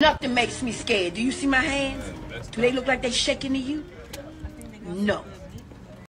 Nothing makes me scared. Do you see my hands? Do they look like they shaking to you? No.